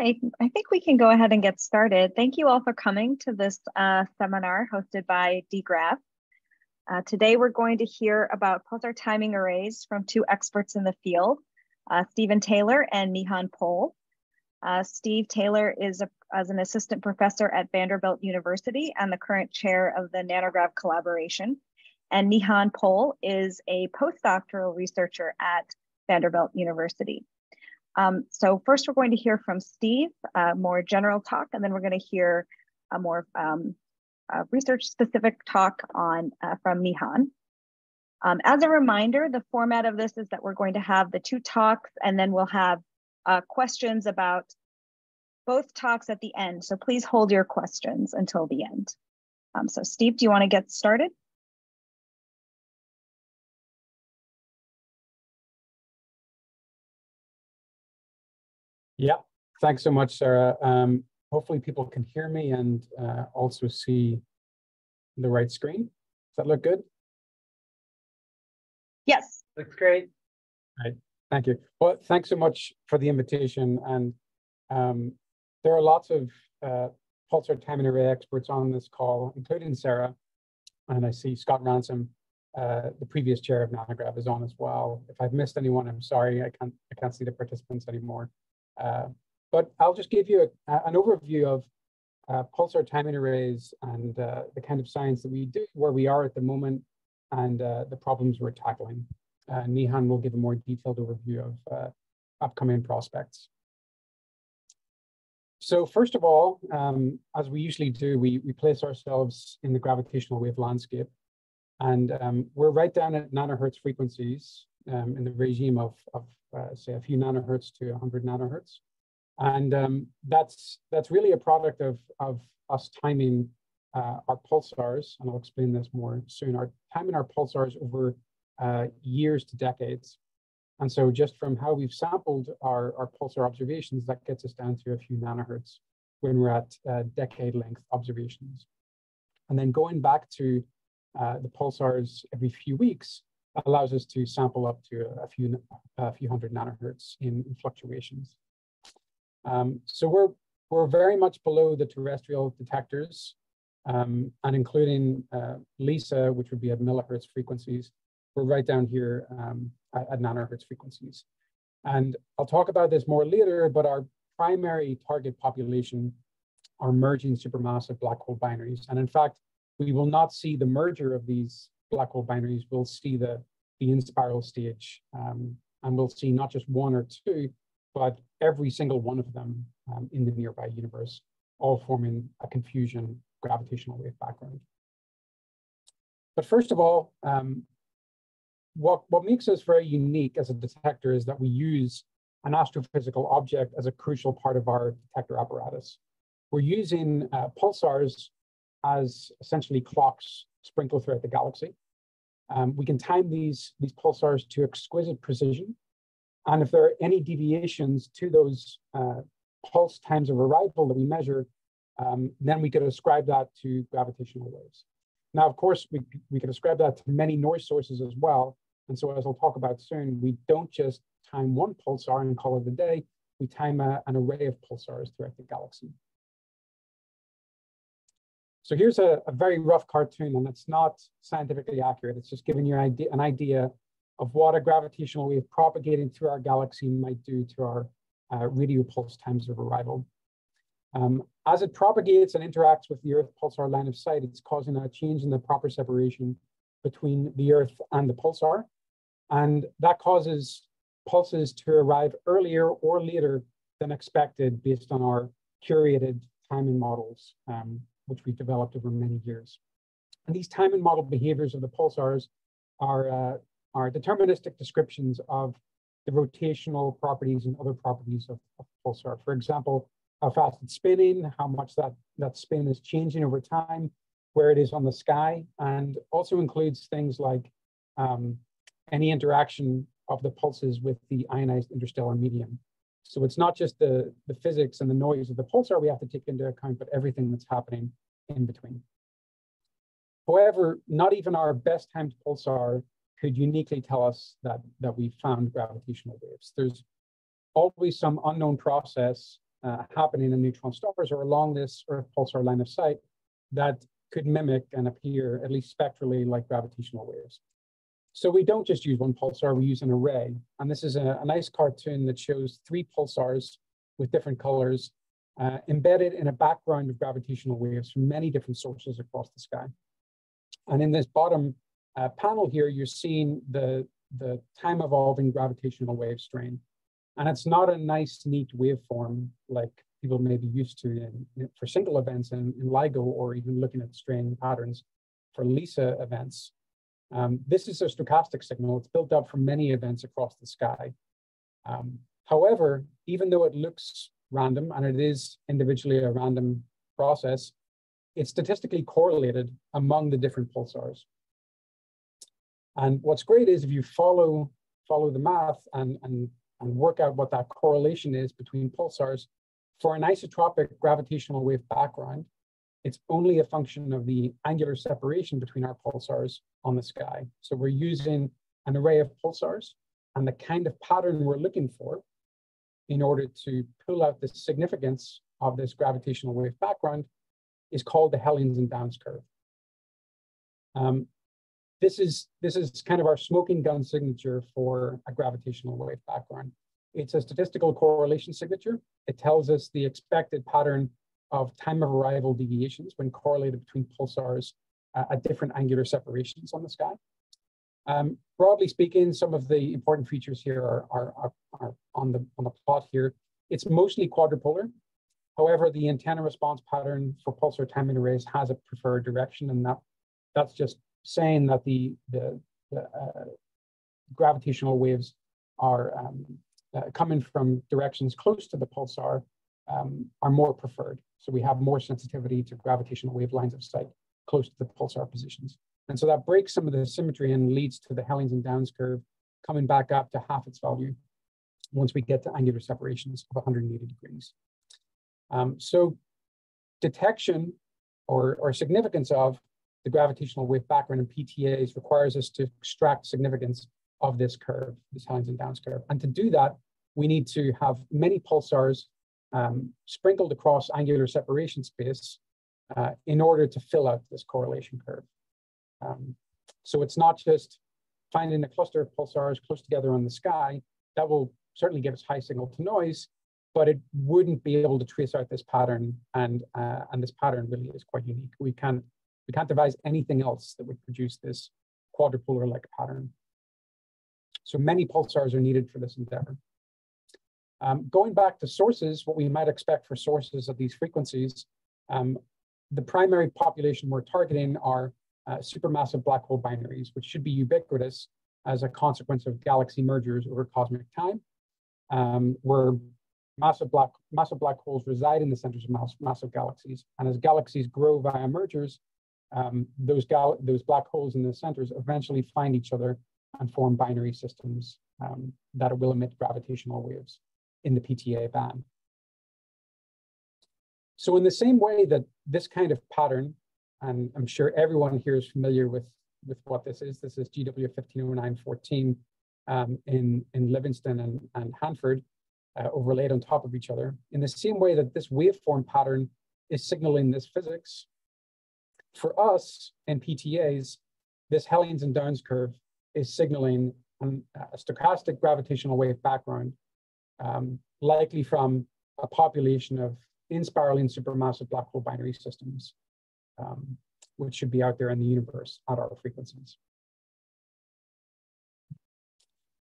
Okay, I think we can go ahead and get started. Thank you all for coming to this uh, seminar hosted by DGRAV. Uh, today we're going to hear about pulsar timing arrays from two experts in the field, uh, Stephen Taylor and Nihan Pol. Uh, Steve Taylor is a, as an assistant professor at Vanderbilt University and the current chair of the NanoGrav collaboration. And Nihan Pol is a postdoctoral researcher at Vanderbilt University. Um, so first we're going to hear from Steve, uh, more general talk, and then we're going to hear a more um, research specific talk on uh, from Nihan. Um, as a reminder, the format of this is that we're going to have the two talks and then we'll have uh, questions about both talks at the end. So please hold your questions until the end. Um, so Steve, do you want to get started? Yeah, thanks so much, Sarah. Um, hopefully people can hear me and uh, also see the right screen. Does that look good? Yes. Looks great. Right. Thank you. Well, thanks so much for the invitation. And um, there are lots of uh, pulsar and array experts on this call, including Sarah. And I see Scott Ransom, uh, the previous chair of NanoGrav, is on as well. If I've missed anyone, I'm sorry. I can't I can't see the participants anymore. Uh, but I'll just give you a, an overview of uh, pulsar timing arrays and uh, the kind of science that we do, where we are at the moment, and uh, the problems we're tackling. Uh, Nihan will give a more detailed overview of uh, upcoming prospects. So first of all, um, as we usually do, we, we place ourselves in the gravitational wave landscape. And um, we're right down at nanohertz frequencies um, in the regime of, of uh, say a few nanohertz to 100 nanohertz. And um, that's, that's really a product of, of us timing uh, our pulsars, and I'll explain this more soon, our timing our pulsars over uh, years to decades. And so just from how we've sampled our, our pulsar observations, that gets us down to a few nanohertz when we're at uh, decade length observations. And then going back to uh, the pulsars every few weeks, allows us to sample up to a few, a few hundred nanohertz in, in fluctuations. Um, so we're, we're very much below the terrestrial detectors um, and including uh, LISA, which would be at millihertz frequencies, we're right down here um, at, at nanohertz frequencies. And I'll talk about this more later, but our primary target population are merging supermassive black hole binaries. And in fact, we will not see the merger of these black hole binaries, we'll see the, the in spiral stage. Um, and we'll see not just one or two, but every single one of them um, in the nearby universe, all forming a confusion gravitational wave background. But first of all, um, what, what makes us very unique as a detector is that we use an astrophysical object as a crucial part of our detector apparatus. We're using uh, pulsars as essentially clocks sprinkled throughout the galaxy. Um, we can time these, these pulsars to exquisite precision. And if there are any deviations to those uh, pulse times of arrival that we measure, um, then we could ascribe that to gravitational waves. Now, of course, we, we can ascribe that to many noise sources as well. And so as I'll talk about soon, we don't just time one pulsar and call it a day, we time a, an array of pulsars throughout the galaxy. So here's a, a, very rough cartoon, and it's not scientifically accurate. It's just giving you an idea, an idea of what a gravitational wave propagating through our galaxy might do to our uh, radio pulse times of arrival. Um, as it propagates and interacts with the Earth pulsar line of sight, it's causing a change in the proper separation between the Earth and the pulsar. And that causes pulses to arrive earlier or later than expected based on our curated timing models. Um, which we've developed over many years. And these time and model behaviors of the pulsars are, uh, are deterministic descriptions of the rotational properties and other properties of, of pulsar. For example, how fast it's spinning, how much that, that spin is changing over time, where it is on the sky, and also includes things like um, any interaction of the pulses with the ionized interstellar medium. So it's not just the, the physics and the noise of the pulsar we have to take into account, but everything that's happening in between. However, not even our best timed pulsar could uniquely tell us that, that we found gravitational waves. There's always some unknown process uh, happening in neutron stars or along this Earth pulsar line of sight that could mimic and appear, at least spectrally, like gravitational waves. So we don't just use one pulsar, we use an array. And this is a, a nice cartoon that shows three pulsars with different colors uh, embedded in a background of gravitational waves from many different sources across the sky. And in this bottom uh, panel here, you're seeing the, the time evolving gravitational wave strain. And it's not a nice, neat waveform like people may be used to in, in, for single events in, in LIGO or even looking at strain patterns for LISA events. Um, this is a stochastic signal. It's built up from many events across the sky. Um, however, even though it looks random and it is individually a random process, it's statistically correlated among the different pulsars. And what's great is if you follow follow the math and, and, and work out what that correlation is between pulsars, for an isotropic gravitational wave background, it's only a function of the angular separation between our pulsars on the sky. So we're using an array of pulsars and the kind of pattern we're looking for in order to pull out the significance of this gravitational wave background is called the Hellings and Downs curve. Um, this is this is kind of our smoking gun signature for a gravitational wave background. It's a statistical correlation signature. It tells us the expected pattern of time of arrival deviations when correlated between pulsars uh, at different angular separations on the sky. Um, broadly speaking, some of the important features here are, are, are, are, on, the, on the plot here. It's mostly quadrupolar. However, the antenna response pattern for pulsar timing arrays has a preferred direction, and that, that's just saying that the, the, the uh, gravitational waves are um, uh, coming from directions close to the pulsar um, are more preferred. So we have more sensitivity to gravitational wave lines of sight close to the pulsar positions. And so that breaks some of the symmetry and leads to the Hellings and Downs curve coming back up to half its value once we get to angular separations of 180 degrees. Um, so detection or, or significance of the gravitational wave background in PTAs requires us to extract significance of this curve, this and Downs curve. And to do that, we need to have many pulsars um, sprinkled across angular separation space uh, in order to fill out this correlation curve. Um, so it's not just finding a cluster of pulsars close together on the sky, that will certainly give us high signal to noise, but it wouldn't be able to trace out this pattern, and uh, and this pattern really is quite unique. We can't we can't devise anything else that would produce this quadrupolar-like pattern. So many pulsars are needed for this endeavor. Um, going back to sources, what we might expect for sources of these frequencies, um, the primary population we're targeting are uh, supermassive black hole binaries, which should be ubiquitous as a consequence of galaxy mergers over cosmic time, um, where massive black, massive black holes reside in the centers of mass, massive galaxies. And as galaxies grow via mergers, um, those, gal those black holes in the centers eventually find each other and form binary systems um, that will emit gravitational waves in the PTA band. So in the same way that this kind of pattern, and I'm sure everyone here is familiar with, with what this is, this is GW 150914 um, in, in Livingston and, and Hanford, uh, overlaid on top of each other. In the same way that this waveform pattern is signaling this physics, for us in PTAs, this Hellings and Downs curve is signaling a stochastic gravitational wave background, um, likely from a population of inspiraling supermassive black hole binary systems, um, which should be out there in the universe at our frequencies.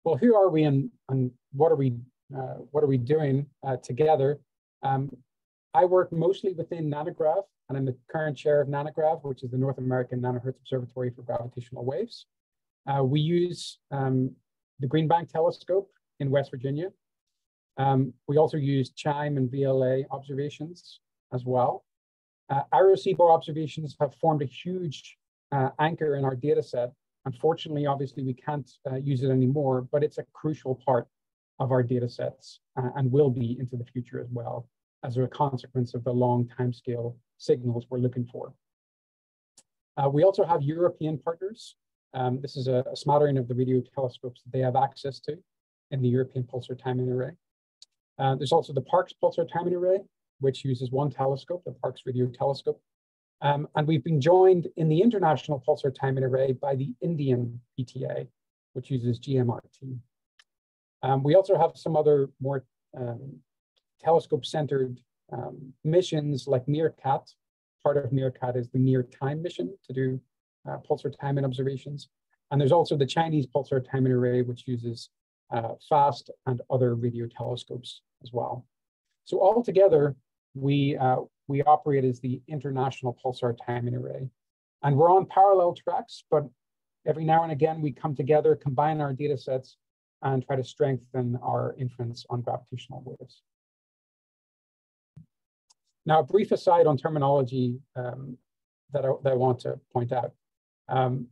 Well, who are we and, and what are we uh, what are we doing uh, together? Um, I work mostly within NanoGrav, and I'm the current chair of NanoGrav, which is the North American Nanohertz Observatory for Gravitational Waves. Uh, we use um, the Green Bank Telescope in West Virginia. Um, we also use CHIME and VLA observations as well. Uh, Arecibo observations have formed a huge uh, anchor in our data set. Unfortunately, obviously, we can't uh, use it anymore, but it's a crucial part of our data sets uh, and will be into the future as well as a consequence of the long timescale signals we're looking for. Uh, we also have European partners um, this is a, a, smattering of the radio telescopes that they have access to in the European Pulsar Timing Array. Uh, there's also the Parkes Pulsar Timing Array, which uses one telescope, the Parkes Radio Telescope. Um, and we've been joined in the International Pulsar Timing Array by the Indian PTA, which uses GMRT. Um, we also have some other more um, telescope-centered um, missions like MeerKAT. Part of MeerKAT is the MeerTime mission to do uh, pulsar timing observations. And there's also the Chinese Pulsar Timing Array, which uses FAST and other radio telescopes as well. So altogether, we, uh, we operate as the International Pulsar Timing Array. And we're on parallel tracks, but every now and again, we come together, combine our data sets, and try to strengthen our inference on gravitational waves. Now, a brief aside on terminology um, that, I, that I want to point out. Um,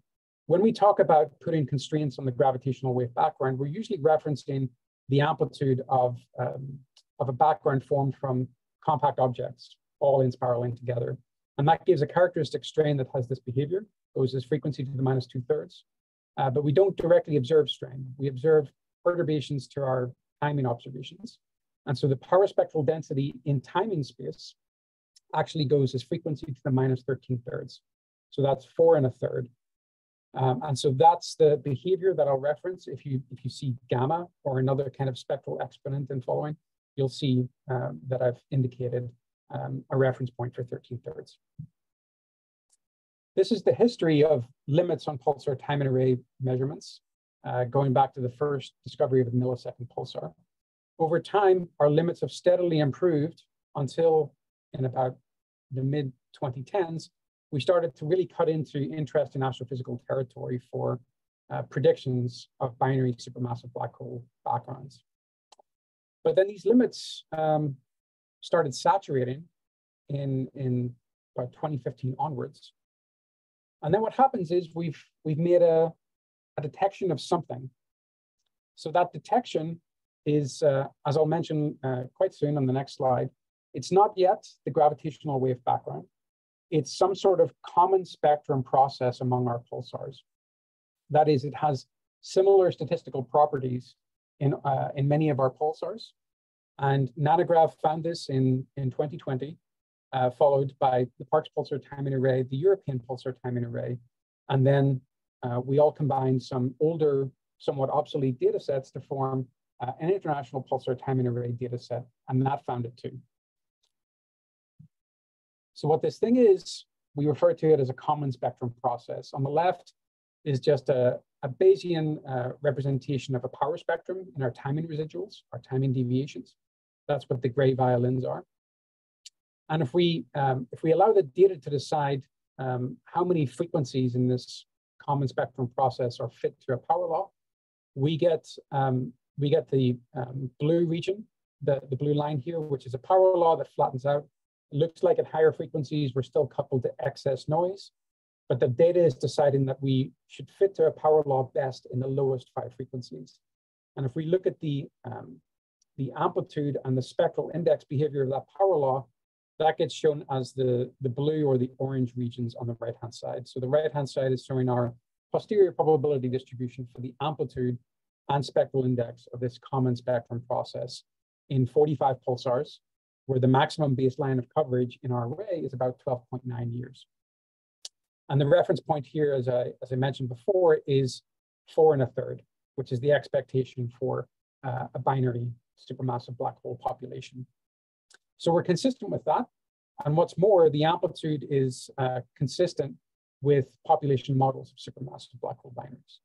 when we talk about putting constraints on the gravitational wave background, we're usually referencing the amplitude of, um, of a background formed from compact objects, all in spiraling together. And that gives a characteristic strain that has this behavior, goes as frequency to the minus two thirds. Uh, but we don't directly observe strain. We observe perturbations to our timing observations. And so the power spectral density in timing space actually goes as frequency to the minus 13 thirds. So that's four and a third. Um, and so that's the behavior that I'll reference. If you if you see gamma or another kind of spectral exponent in following, you'll see um, that I've indicated um, a reference point for 13 thirds. This is the history of limits on pulsar timing array measurements, uh, going back to the first discovery of the millisecond pulsar. Over time, our limits have steadily improved until in about the mid 2010s, we started to really cut into interest in astrophysical territory for uh, predictions of binary supermassive black hole backgrounds. But then these limits um, started saturating in, in about 2015 onwards. And then what happens is we've, we've made a, a detection of something. So that detection is, uh, as I'll mention uh, quite soon on the next slide, it's not yet the gravitational wave background it's some sort of common spectrum process among our pulsars. That is, it has similar statistical properties in, uh, in many of our pulsars. And NanoGrav found this in, in 2020, uh, followed by the Parkes Pulsar Timing Array, the European Pulsar Timing Array. And then uh, we all combined some older, somewhat obsolete data sets to form uh, an international pulsar timing array data set, and that found it too. So what this thing is, we refer to it as a common spectrum process. On the left is just a, a Bayesian uh, representation of a power spectrum in our timing residuals, our timing deviations. That's what the gray violins are. And if we, um, if we allow the data to decide um, how many frequencies in this common spectrum process are fit to a power law, we get, um, we get the um, blue region, the, the blue line here, which is a power law that flattens out looks like at higher frequencies, we're still coupled to excess noise, but the data is deciding that we should fit to a power law best in the lowest five frequencies. And if we look at the, um, the amplitude and the spectral index behavior of that power law, that gets shown as the, the blue or the orange regions on the right-hand side. So the right-hand side is showing our posterior probability distribution for the amplitude and spectral index of this common spectrum process in 45 pulsars where the maximum baseline of coverage in our array is about 12.9 years. And the reference point here, as I, as I mentioned before, is four and a third, which is the expectation for uh, a binary supermassive black hole population. So we're consistent with that. And what's more, the amplitude is uh, consistent with population models of supermassive black hole binaries.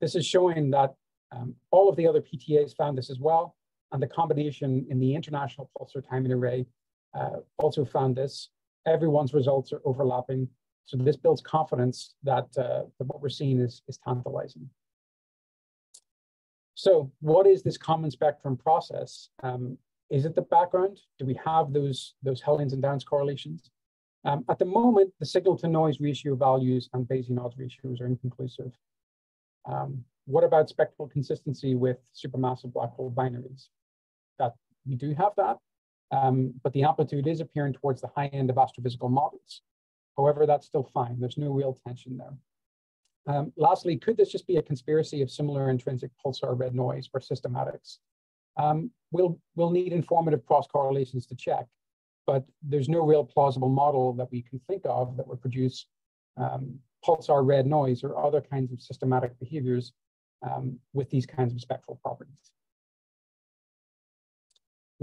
This is showing that um, all of the other PTAs found this as well, and the combination in the International Pulsar Timing Array uh, also found this. Everyone's results are overlapping. So this builds confidence that, uh, that what we're seeing is, is tantalizing. So what is this common spectrum process? Um, is it the background? Do we have those, those Hellings and Downs correlations? Um, at the moment, the signal to noise ratio values and Bayesian odds ratios are inconclusive. Um, what about spectral consistency with supermassive black hole binaries? We do have that, um, but the amplitude is appearing towards the high end of astrophysical models. However, that's still fine. There's no real tension there. Um, lastly, could this just be a conspiracy of similar intrinsic pulsar red noise or systematics? um, we'll, we'll need informative cross correlations to check, but there's no real plausible model that we can think of that would produce um, pulsar red noise or other kinds of systematic behaviors um, with these kinds of spectral properties.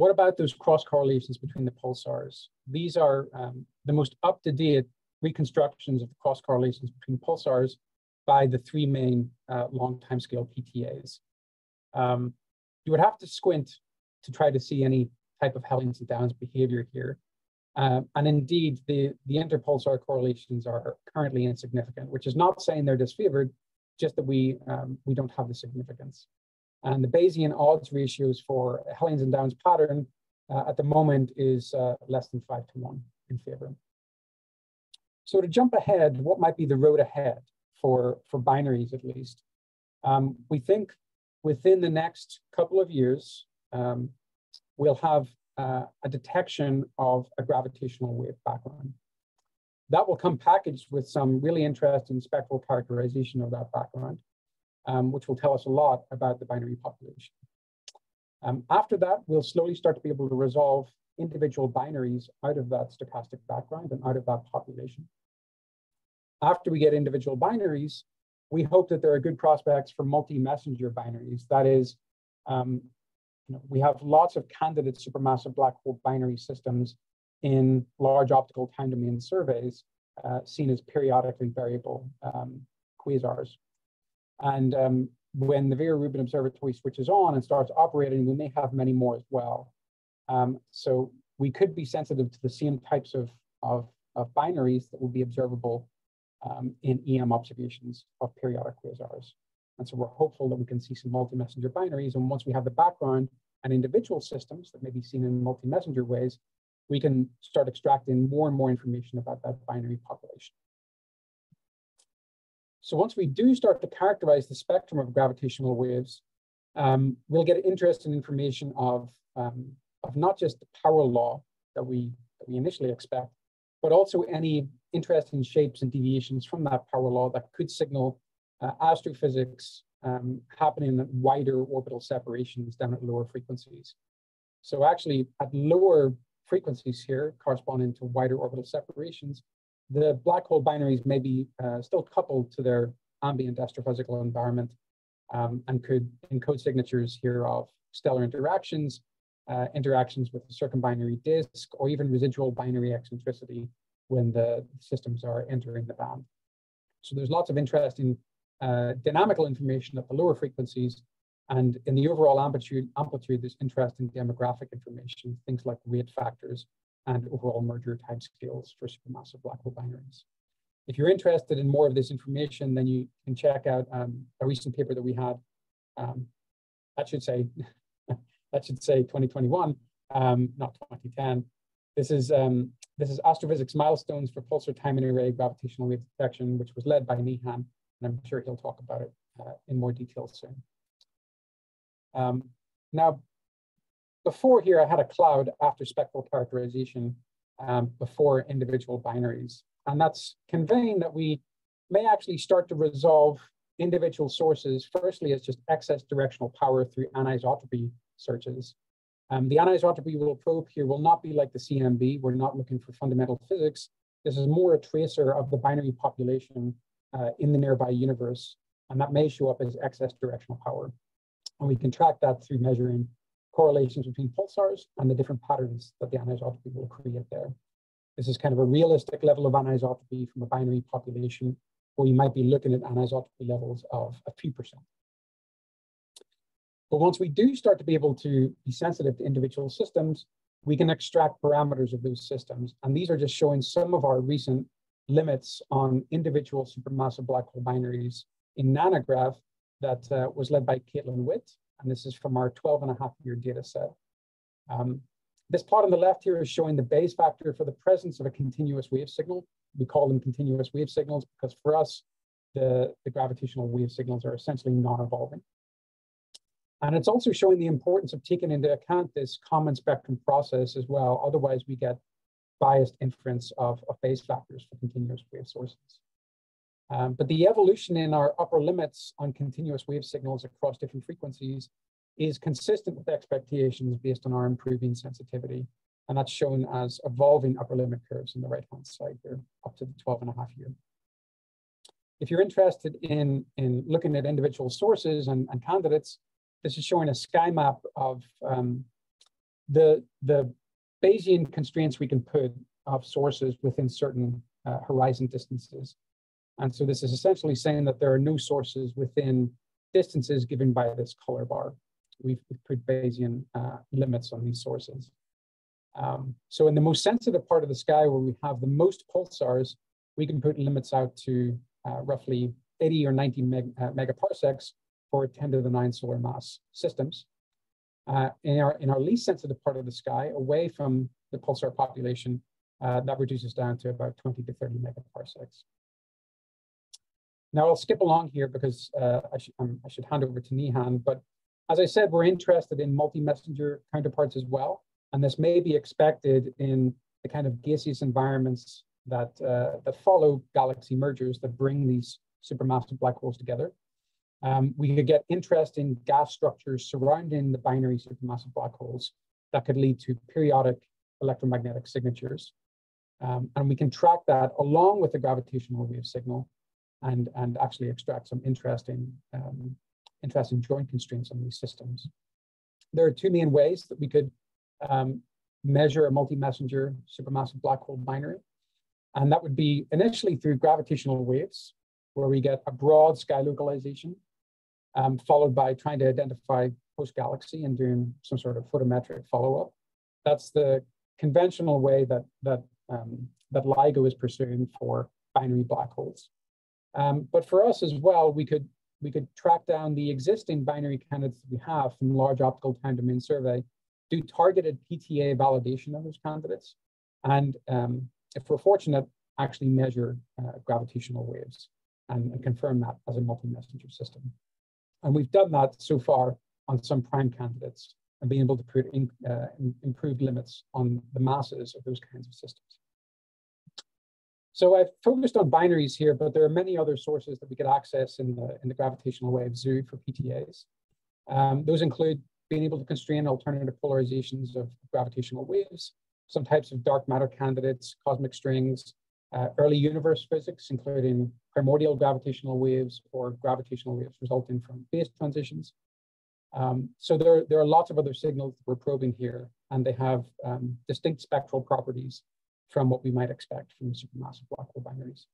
What about those cross correlations between the pulsars? These are um, the most up-to-date reconstructions of the cross correlations between pulsars by the three main uh, long time scale PTAs. Um, you would have to squint to try to see any type of Hellings and Downs behavior here. Uh, and indeed, the, the interpulsar correlations are currently insignificant, which is not saying they're disfavored, just that we, um, we don't have the significance. And the Bayesian odds ratios for Hellings and Downs pattern uh, at the moment is uh, less than five to one in favor. So to jump ahead, what might be the road ahead for, for binaries at least? Um, we think within the next couple of years, um, we'll have uh, a detection of a gravitational wave background. That will come packaged with some really interesting spectral characterization of that background, um, which will tell us a lot about the binary population. Um, after that, we'll slowly start to be able to resolve individual binaries out of that stochastic background and out of that population. After we get individual binaries, we hope that there are good prospects for multi-messenger binaries. That is, um, you know, we have lots of candidate supermassive black hole binary systems in large optical time domain surveys uh, seen as periodically variable um, quasars. And um, when the Vera Rubin Observatory switches on and starts operating, we may have many more as well. Um, so we could be sensitive to the same types of, of, of binaries that will be observable um, in EM observations of periodic quasars. And so we're hopeful that we can see some multi-messenger binaries. And once we have the background and individual systems that may be seen in multi-messenger ways, we can start extracting more and more information about that binary population. So once we do start to characterize the spectrum of gravitational waves, um, we'll get interesting information of, um, of not just the power law that we, that we initially expect, but also any interesting shapes and deviations from that power law that could signal uh, astrophysics um, happening at wider orbital separations down at lower frequencies. So actually at lower frequencies here corresponding to wider orbital separations, the black hole binaries may be uh, still coupled to their ambient astrophysical environment um, and could encode signatures here of stellar interactions, uh, interactions with the circumbinary disk, or even residual binary eccentricity when the systems are entering the band. So there's lots of interesting uh, dynamical information at the lower frequencies. And in the overall amplitude, amplitude, there's interesting demographic information, things like weight factors and overall merger timescales for supermassive black hole binaries. If you're interested in more of this information, then you can check out um, a recent paper that we had. Um, that should say, that should say 2021, um, not 2010. This is um, this is astrophysics milestones for pulsar timing array gravitational wave detection, which was led by Nihan and I'm sure he'll talk about it uh, in more detail soon. Um, now, before here, I had a cloud after spectral characterization um, before individual binaries. And that's conveying that we may actually start to resolve individual sources, firstly, as just excess directional power through anisotropy searches. Um, the anisotropy we'll probe here will not be like the CMB. We're not looking for fundamental physics. This is more a tracer of the binary population uh, in the nearby universe, and that may show up as excess directional power. And we can track that through measuring correlations between pulsars and the different patterns that the anisotropy will create there. This is kind of a realistic level of anisotropy from a binary population where you might be looking at anisotropy levels of a few percent. But once we do start to be able to be sensitive to individual systems, we can extract parameters of those systems. And these are just showing some of our recent limits on individual supermassive black hole binaries in NanoGrav that uh, was led by Caitlin Witt, and this is from our 12 and a half year data set. Um, this plot on the left here is showing the Bayes factor for the presence of a continuous wave signal. We call them continuous wave signals because for us, the, the gravitational wave signals are essentially non-evolving. And it's also showing the importance of taking into account this common spectrum process as well. Otherwise, we get biased inference of, of Bayes factors for continuous wave sources. Um, but the evolution in our upper limits on continuous wave signals across different frequencies is consistent with expectations based on our improving sensitivity. And that's shown as evolving upper limit curves on the right-hand side here, up to the 12 and a half year. If you're interested in, in looking at individual sources and, and candidates, this is showing a sky map of um, the, the Bayesian constraints we can put of sources within certain uh, horizon distances. And so this is essentially saying that there are no sources within distances given by this color bar. We've, put Bayesian uh, limits on these sources. Um, so in the most sensitive part of the sky where we have the most pulsars, we can put limits out to uh, roughly 80 or 90 meg, uh, megaparsecs for 10 to the 9 solar mass systems. Uh, in, our, in our least sensitive part of the sky, away from the pulsar population, uh, that reduces down to about 20 to 30 megaparsecs. Now I'll skip along here because uh, I, sh um, I, should hand over to Nihan, but as I said, we're interested in multi-messenger counterparts as well, and this may be expected in the kind of gaseous environments that, uh, that follow galaxy mergers that bring these supermassive black holes together. Um, we could get interesting gas structures surrounding the binary supermassive black holes that could lead to periodic electromagnetic signatures. Um, and we can track that along with the gravitational wave signal and, and actually extract some interesting, um, interesting joint constraints on these systems. There are two main ways that we could um, measure a multi-messenger supermassive black hole binary. And that would be initially through gravitational waves, where we get a broad sky localization, um, followed by trying to identify host galaxy and doing some sort of photometric follow-up. That's the conventional way that, that, um, that LIGO is pursuing for binary black holes. Um, but for us as well, we could, we could track down the existing binary candidates we have from Large Optical Time Domain Survey, do targeted PTA validation of those candidates, and um, if we're fortunate, actually measure uh, gravitational waves and, and, confirm that as a multi-messenger system. And we've done that so far on some prime candidates and being able to put in, uh, improved limits on the masses of those kinds of systems. So I've focused on binaries here, but there are many other sources that we could access in the, in the gravitational wave zoo for PTAs. Um, those include being able to constrain alternative polarizations of gravitational waves, some types of dark matter candidates, cosmic strings, uh, early universe physics, including primordial gravitational waves or gravitational waves resulting from phase transitions. Um, so there, there are lots of other signals we're probing here, and they have um, distinct spectral properties from what we might expect from supermassive black hole binaries.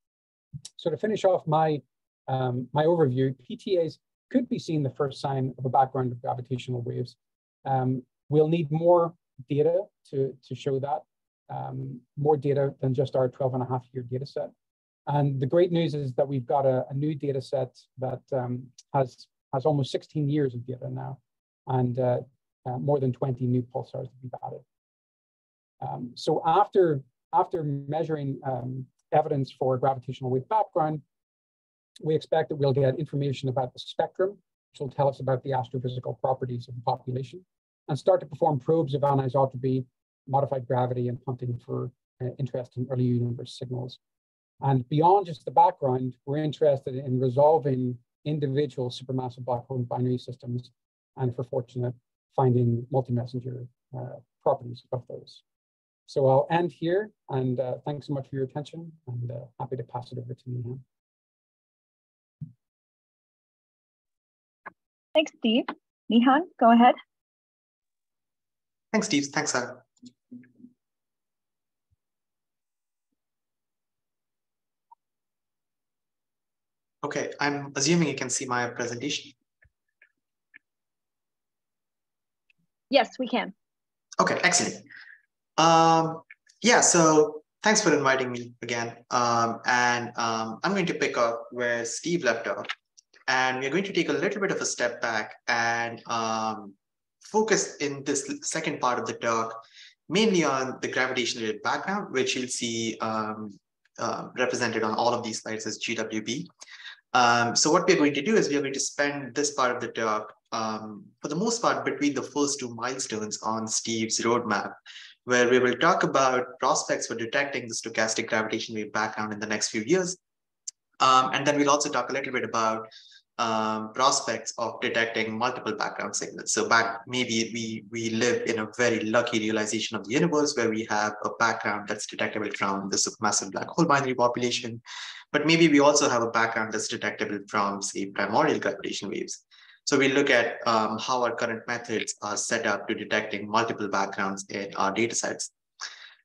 So to finish off my, um, my overview, PTAs could be seen the first sign of a background of gravitational waves. Um, we'll need more data to, to show that, um, more data than just our 12 and a half year data set. And the great news is that we've got a, a new data set that um, has, has almost 16 years of data now and uh, uh, more than 20 new pulsars that we've added. Um, so after, after measuring um, evidence for gravitational wave background, we expect that we'll get information about the spectrum, which will tell us about the astrophysical properties of the population and start to perform probes of anisotropy, modified gravity, and hunting for uh, interesting early universe signals. And beyond just the background, we're interested in resolving individual supermassive black hole binary systems, and if we're fortunate, finding multi-messenger uh, properties of those. So I'll end here, and uh, thanks so much for your attention, and uh, happy to pass it over to Nihan. Thanks, Steve. Nihan, go ahead. Thanks, Steve. Thanks, Sarah. Okay, I'm assuming you can see my presentation. Yes, we can. Okay, excellent. Um, yeah, so thanks for inviting me again. Um, and um, I'm going to pick up where Steve left off. And we're going to take a little bit of a step back and um, focus in this second part of the talk mainly on the gravitational background, which you'll see um, uh, represented on all of these slides as GWB. Um, so what we're going to do is we're going to spend this part of the talk, um, for the most part, between the first two milestones on Steve's roadmap, where we will talk about prospects for detecting the stochastic gravitational wave background in the next few years. Um, and then we'll also talk a little bit about um, prospects of detecting multiple background signals. So back maybe we we live in a very lucky realization of the universe where we have a background that's detectable from the supermassive black hole binary population, but maybe we also have a background that's detectable from say primordial gravitational waves. So we look at um, how our current methods are set up to detecting multiple backgrounds in our data sets.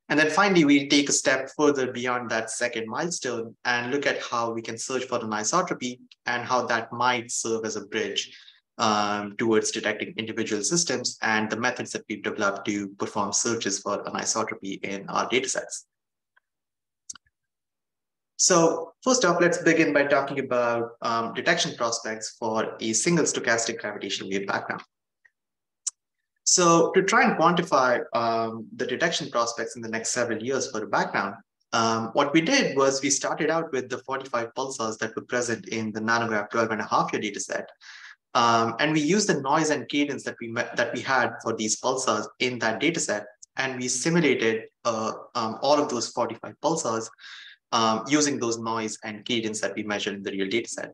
And then finally, we take a step further beyond that second milestone and look at how we can search for anisotropy and how that might serve as a bridge um, towards detecting individual systems and the methods that we've developed to perform searches for anisotropy in our datasets. So first off, let's begin by talking about um, detection prospects for a single stochastic gravitational wave background. So to try and quantify um, the detection prospects in the next several years for a background, um, what we did was we started out with the 45 pulsars that were present in the Nanograv 12 and a half year data set. Um, and we used the noise and cadence that we met, that we had for these pulsars in that data set. And we simulated uh, um, all of those 45 pulsars um, using those noise and cadence that we measured in the real data set.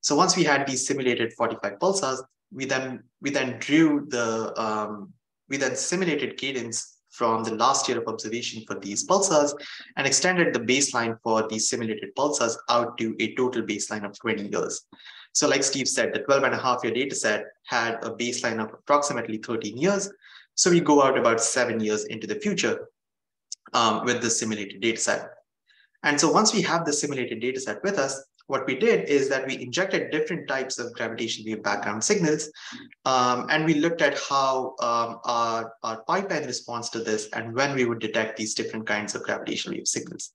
So once we had these simulated 45 pulsars, we then we then drew the um, we then simulated cadence from the last year of observation for these pulsars and extended the baseline for these simulated pulsars out to a total baseline of 20 years. So like Steve said, the 12 and a half year data set had a baseline of approximately 13 years. So we go out about seven years into the future um, with the simulated data set. And so once we have the simulated data set with us, what we did is that we injected different types of gravitational wave background signals, um, and we looked at how um, our, our pipeline responds to this and when we would detect these different kinds of gravitational wave signals.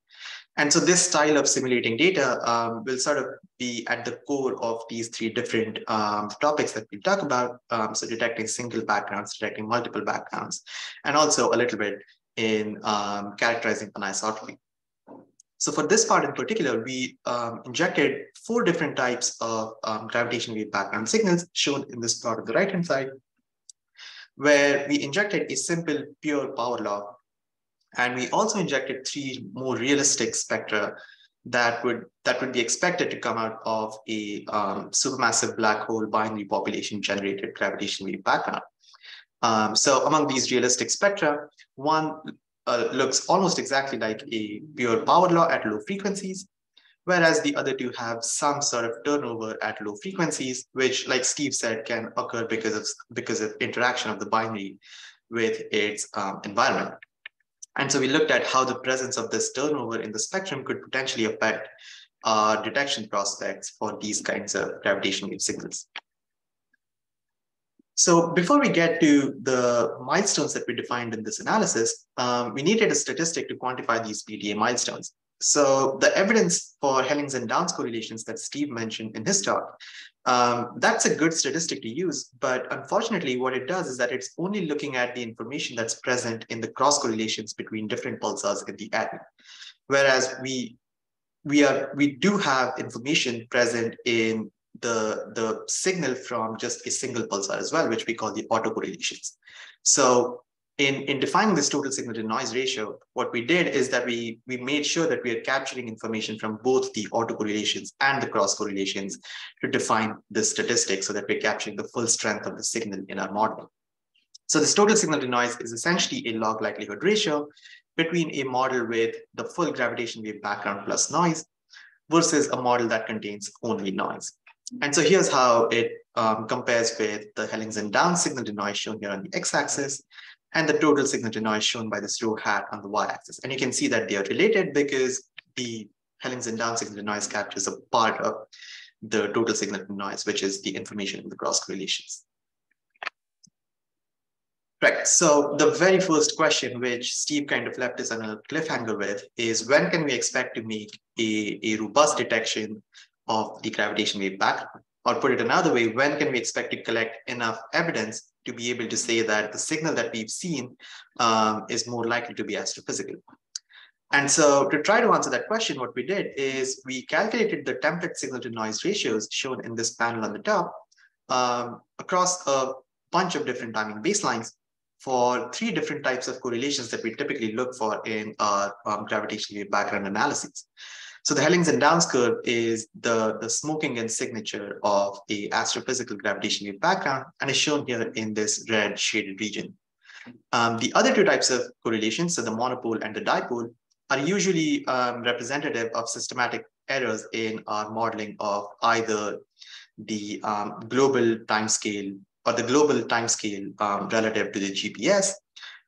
And so this style of simulating data um, will sort of be at the core of these three different um, topics that we talk about. Um, so detecting single backgrounds, detecting multiple backgrounds, and also a little bit in um, characterizing anisotropy. So for this part in particular, we um, injected four different types of um, gravitational wave background signals shown in this plot on the right-hand side, where we injected a simple pure power law. And we also injected three more realistic spectra that would that would be expected to come out of a um, supermassive black hole binary population generated gravitational wave background. Um, so among these realistic spectra, one uh, looks almost exactly like a pure power law at low frequencies, whereas the other two have some sort of turnover at low frequencies, which, like Steve said, can occur because of because of interaction of the binary with its um, environment. And so we looked at how the presence of this turnover in the spectrum could potentially affect our detection prospects for these kinds of gravitational wave signals. So before we get to the milestones that we defined in this analysis, um, we needed a statistic to quantify these PTA milestones. So the evidence for Hellings and Downs correlations that Steve mentioned in his talk, um, that's a good statistic to use. But unfortunately, what it does is that it's only looking at the information that's present in the cross correlations between different pulsars in the atom. Whereas we we are we do have information present in the, the signal from just a single pulsar as well, which we call the autocorrelations. So in, in defining this total signal to noise ratio, what we did is that we, we made sure that we are capturing information from both the autocorrelations and the cross correlations to define the statistics so that we're capturing the full strength of the signal in our model. So this total signal to noise is essentially a log likelihood ratio between a model with the full gravitational wave background plus noise versus a model that contains only noise. And so here's how it um, compares with the Hellings and Downs signal to noise shown here on the x-axis and the total signal to noise shown by this rho hat on the y-axis. And you can see that they are related because the Hellings and Downs signal to noise captures a part of the total signal to noise, which is the information in the cross correlations. Right, so the very first question, which Steve kind of left us on a cliffhanger with, is when can we expect to make a, a robust detection of the gravitational wave background? Or put it another way, when can we expect to collect enough evidence to be able to say that the signal that we've seen um, is more likely to be astrophysical? And so to try to answer that question, what we did is we calculated the template signal to noise ratios shown in this panel on the top um, across a bunch of different timing baselines for three different types of correlations that we typically look for in our um, gravitational wave background analyses. So the Hellings-and-Downs curve is the, the smoking and signature of a astrophysical gravitational wave background and is shown here in this red shaded region. Um, the other two types of correlations, so the monopole and the dipole, are usually um, representative of systematic errors in our modeling of either the um, global timescale or the global timescale um, relative to the GPS,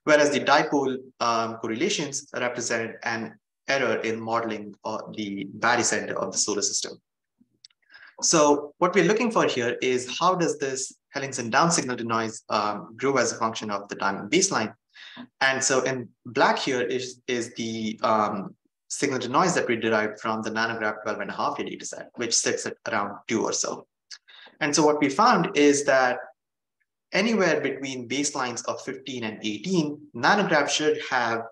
whereas the dipole um, correlations represent an error in modeling the barycenter of the solar system. So what we're looking for here is how does this Hellings-and-Downs signal to noise um, grow as a function of the timing baseline? And so in black here is, is the um, signal to noise that we derived from the NanoGrav 12 and a half year data set, which sits at around two or so. And so what we found is that anywhere between baselines of 15 and 18, NanoGrav should have,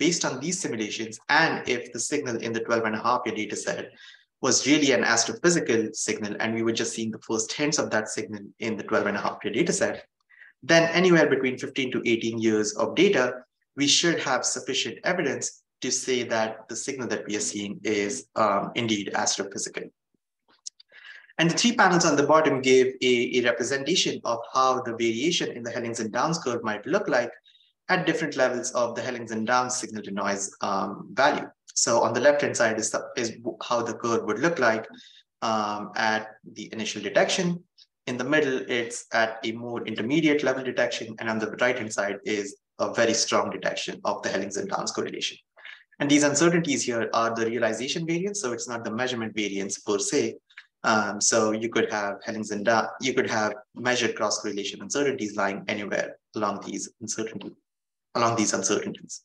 based on these simulations, and if the signal in the 12 and a half year data set was really an astrophysical signal, and we were just seeing the first hints of that signal in the 12 and a half year data set, then anywhere between 15 to 18 years of data, we should have sufficient evidence to say that the signal that we are seeing is um, indeed astrophysical. And the three panels on the bottom give a, a, representation of how the variation in the Hellings-and-Downs curve might look like at different levels of the Hellings-and-Downs signal to noise um, value. So on the left-hand side is, the, is how the curve would look like um, at the initial detection. In the middle, it's at a more intermediate level detection. And on the right-hand side is a very strong detection of the Hellings-and-Downs correlation. And these uncertainties here are the realization variance. So it's not the measurement variance per se. Um, so you could have Hellings and you could have measured cross correlation uncertainties lying anywhere along these uncertainties, along these uncertainties.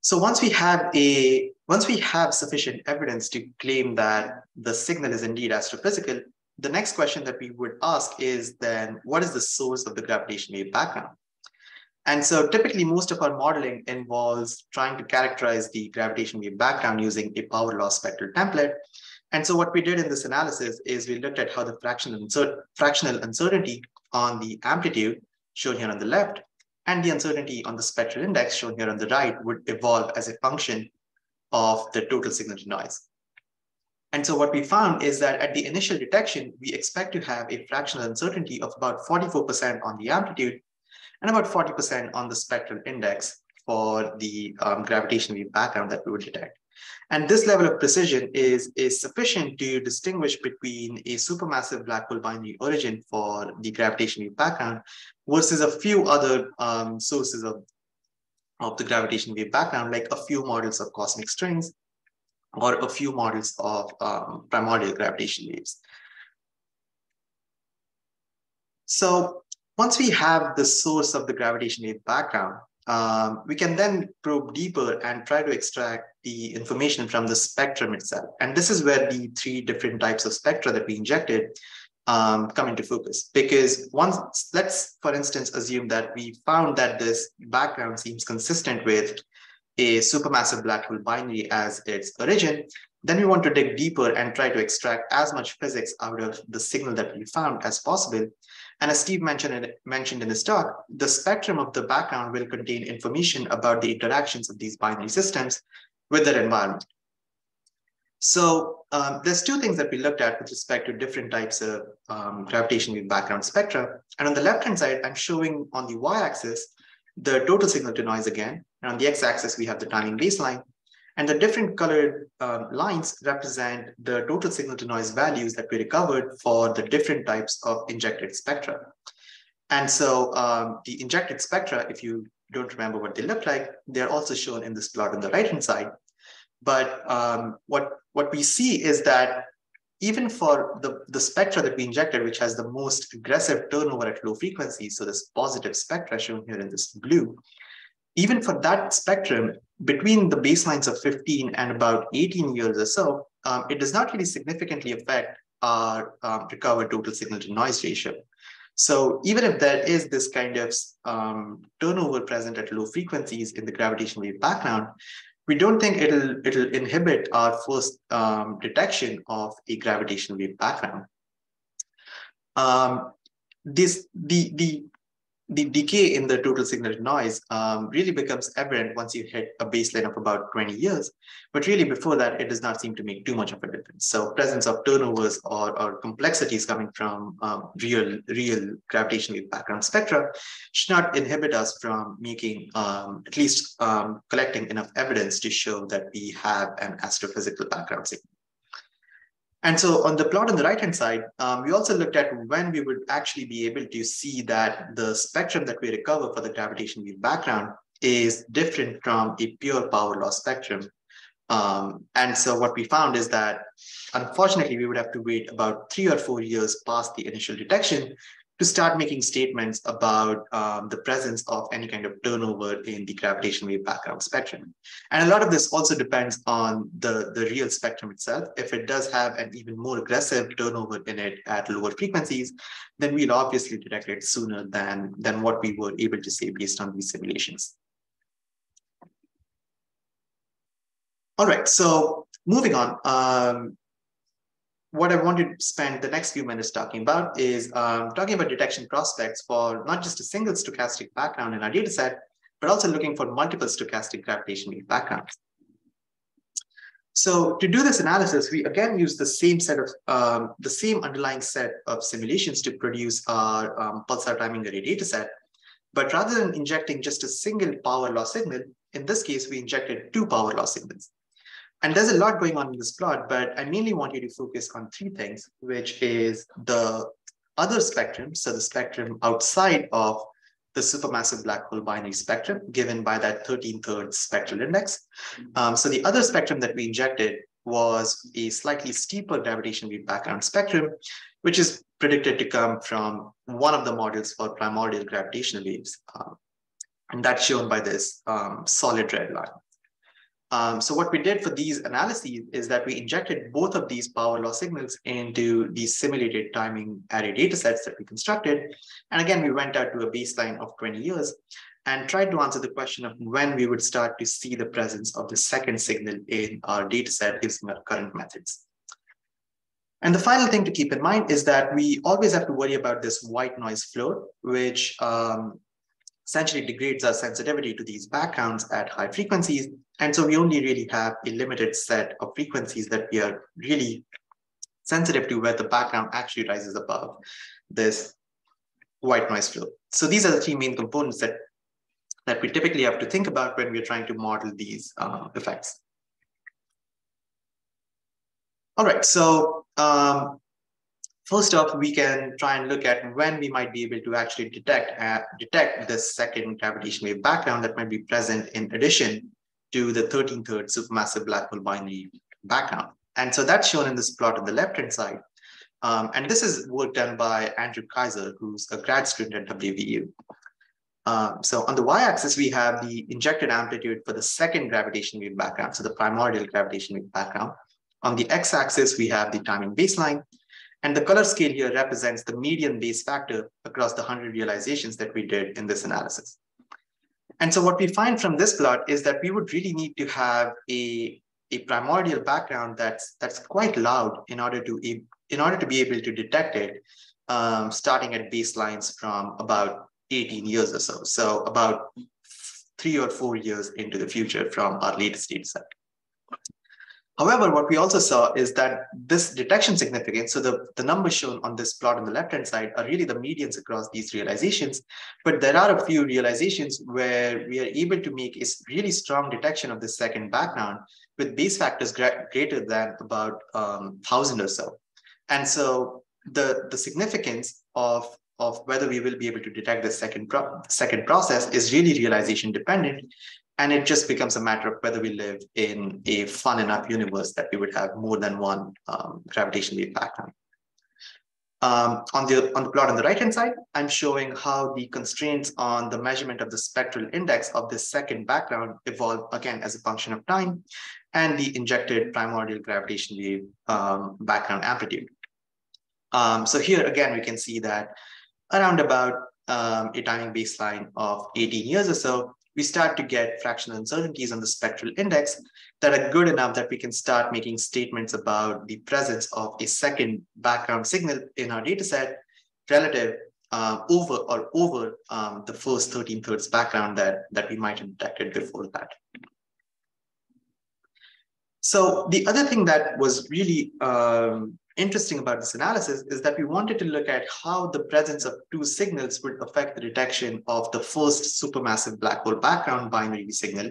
So once we have a once we have sufficient evidence to claim that the signal is indeed astrophysical, the next question that we would ask is then what is the source of the gravitational wave background? And so typically most of our modeling involves trying to characterize the gravitational wave background using a power law spectral template. And so what we did in this analysis is we looked at how the fractional, fractional uncertainty on the amplitude shown here on the left and the uncertainty on the spectral index shown here on the right would evolve as a function of the total signal to noise. And so what we found is that at the initial detection, we expect to have a fractional uncertainty of about 44% on the amplitude and about 40% on the spectral index for the um, gravitational wave background that we would detect. And this level of precision is, is sufficient to distinguish between a supermassive black hole binary origin for the gravitational wave background versus a few other um, sources of, of the gravitational wave background, like a few models of cosmic strings or a few models of um, primordial gravitational waves. So once we have the source of the gravitational wave background, um, we can then probe deeper and try to extract the information from the spectrum itself. And this is where the three different types of spectra that we injected um, come into focus. Because once, let's for instance assume that we found that this background seems consistent with a supermassive black hole binary as its origin, then we want to dig deeper and try to extract as much physics out of the signal that we found as possible. And as Steve mentioned, mentioned in his talk, the spectrum of the background will contain information about the interactions of these binary systems with their environment. So um, there's two things that we looked at with respect to different types of um, gravitational background spectra. And on the left-hand side, I'm showing on the y-axis the total signal to noise again. And on the x-axis, we have the timing baseline. And the different colored um, lines represent the total signal to noise values that we recovered for the different types of injected spectra. And so um, the injected spectra, if you don't remember what they look like, they're also shown in this plot on the right-hand side. But um, what, what we see is that even for the, the spectra that we injected, which has the most aggressive turnover at low frequencies, so this positive spectra shown here in this blue, even for that spectrum, between the baselines of 15 and about 18 years or so, um, it does not really significantly affect our um, recovered total signal to noise ratio. So even if there is this kind of um, turnover present at low frequencies in the gravitational wave background, we don't think it'll it'll inhibit our first um, detection of a gravitational wave background. Um, this the the the decay in the total signal noise um, really becomes evident once you hit a baseline of about 20 years. But really before that, it does not seem to make too much of a difference. So presence of turnovers or, or complexities coming from um, real, real gravitational background spectra should not inhibit us from making, um, at least um, collecting enough evidence to show that we have an astrophysical background signal. And so on the plot on the right-hand side, um, we also looked at when we would actually be able to see that the spectrum that we recover for the gravitational wave background is different from a pure power law spectrum. Um, and so what we found is that, unfortunately, we would have to wait about three or four years past the initial detection to start making statements about um, the presence of any kind of turnover in the gravitational wave background spectrum. And a lot of this also depends on the, the real spectrum itself. If it does have an even more aggressive turnover in it at lower frequencies, then we'll obviously detect it sooner than, than what we were able to say based on these simulations. All right, so moving on. Um, what I want to spend the next few minutes talking about is um, talking about detection prospects for not just a single stochastic background in our data set, but also looking for multiple stochastic gravitational wave backgrounds. So to do this analysis, we again use the same set of, um, the same underlying set of simulations to produce our um, pulsar timing array data set. But rather than injecting just a single power law signal, in this case, we injected two power law signals. And there's a lot going on in this plot, but I mainly want you to focus on three things, which is the other spectrum, so the spectrum outside of the supermassive black hole binary spectrum given by that 13 thirds spectral index. Um, so the other spectrum that we injected was a slightly steeper gravitational background spectrum, which is predicted to come from one of the models for primordial gravitational waves. Um, and that's shown by this um, solid red line. Um, so what we did for these analyses is that we injected both of these power law signals into these simulated timing array data sets that we constructed. And again, we went out to a baseline of 20 years and tried to answer the question of when we would start to see the presence of the second signal in our data set using our current methods. And the final thing to keep in mind is that we always have to worry about this white noise floor, which um, essentially degrades our sensitivity to these backgrounds at high frequencies. And so we only really have a limited set of frequencies that we are really sensitive to where the background actually rises above this white noise floor. So these are the three main components that, that we typically have to think about when we're trying to model these uh, effects. All right, so um, First off, we can try and look at when we might be able to actually detect uh, detect this second gravitational wave background that might be present in addition to the 13 third supermassive black hole binary background. And so that's shown in this plot on the left-hand side. Um, and this is work done by Andrew Kaiser, who's a grad student at WVU. Um, so on the y-axis, we have the injected amplitude for the second gravitational wave background, so the primordial gravitational wave background. On the x-axis, we have the timing baseline. And the color scale here represents the median Bayes factor across the 100 realizations that we did in this analysis. And so what we find from this plot is that we would really need to have a, a primordial background that's, that's quite loud in order to, in order to be able to detect it, um, starting at baselines from about 18 years or so. So about three or four years into the future from our latest data set. However, what we also saw is that this detection significance, so the, the numbers shown on this plot on the left-hand side are really the medians across these realizations, but there are a few realizations where we are able to make a really strong detection of the second background with Bayes factors greater than about um, 1,000 or so. And so the, the significance of of whether we will be able to detect the second pro second process is really realization dependent and it just becomes a matter of whether we live in a fun enough universe that we would have more than one um, gravitational wave background. Um, on, the, on the plot on the right-hand side, I'm showing how the constraints on the measurement of the spectral index of this second background evolve again as a function of time and the injected primordial gravitational wave um, background amplitude. Um, so here again, we can see that around about um, a timing baseline of 18 years or so, we start to get fractional uncertainties on the spectral index that are good enough that we can start making statements about the presence of a second background signal in our data set relative uh, over or over um, the first 13 thirds background that, that we might have detected before that. So the other thing that was really um, interesting about this analysis is that we wanted to look at how the presence of two signals would affect the detection of the first supermassive black hole background binary signal.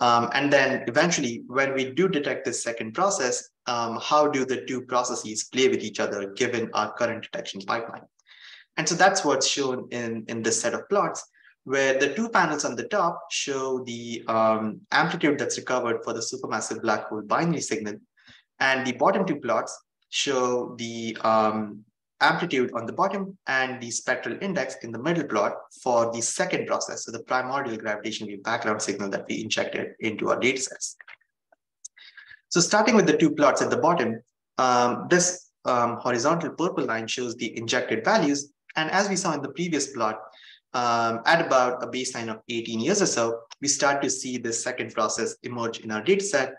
Um, and then eventually, when we do detect this second process, um, how do the two processes play with each other given our current detection pipeline? And so that's what's shown in, in this set of plots where the two panels on the top show the um, amplitude that's recovered for the supermassive black hole binary signal. And the bottom two plots show the um, amplitude on the bottom and the spectral index in the middle plot for the second process, so the primordial gravitational wave background signal that we injected into our datasets. So starting with the two plots at the bottom, um, this um, horizontal purple line shows the injected values. And as we saw in the previous plot, um, at about a baseline of 18 years or so, we start to see this second process emerge in our data set,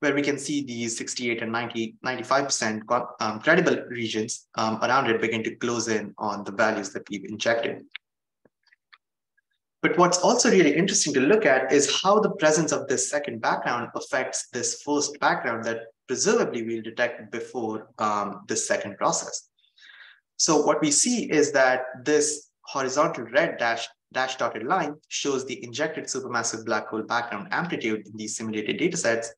where we can see these 68 and 90, 95% um, credible regions um, around it begin to close in on the values that we've injected. But what's also really interesting to look at is how the presence of this second background affects this first background that presumably we'll detect before um, this second process. So what we see is that this horizontal red dash, dash dotted line shows the injected supermassive black hole background amplitude in these simulated datasets.